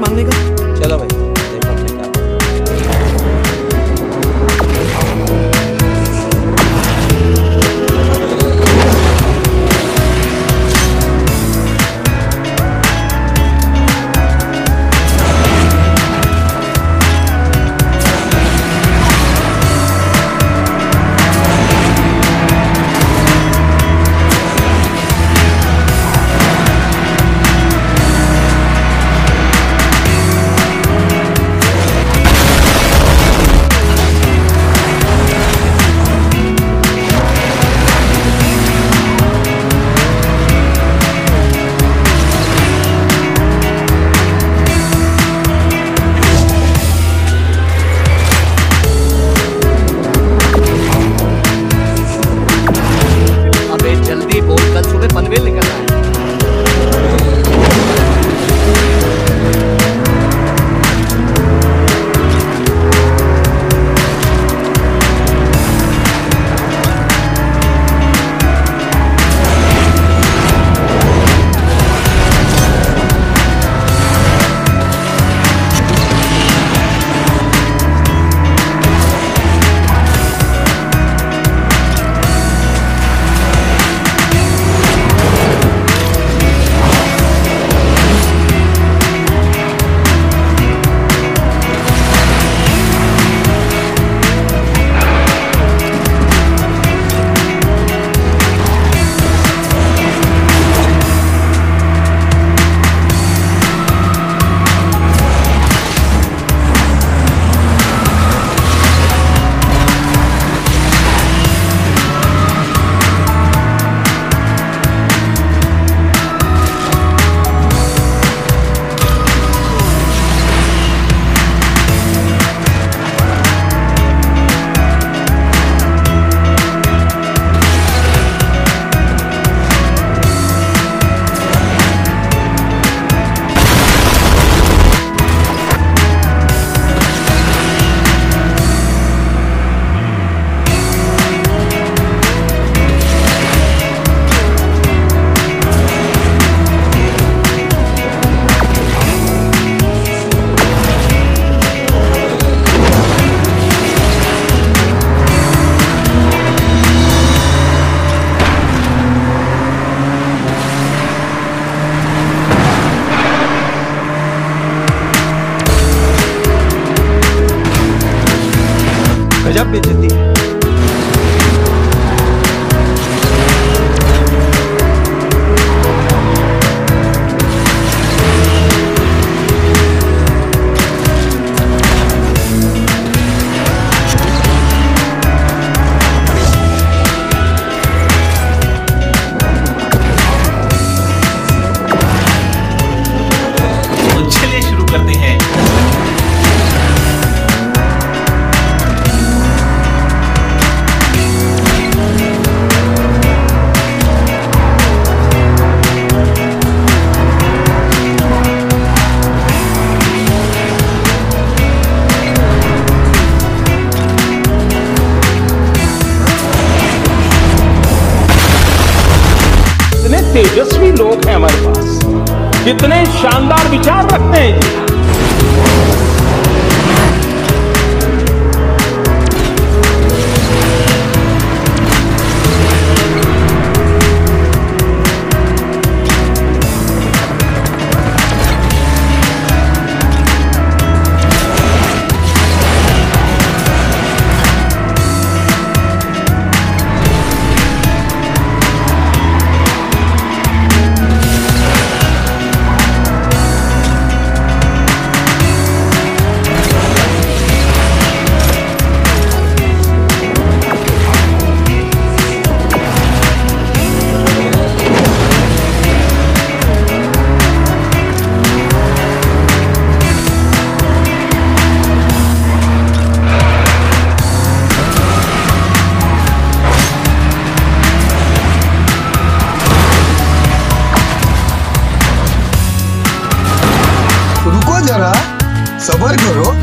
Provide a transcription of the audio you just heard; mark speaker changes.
Speaker 1: 막내가 गजब बेचती है।
Speaker 2: तेजस्वी लोग हैं हमारे पास। कितने शानदार विचार रखते हैं जी। सबर करो।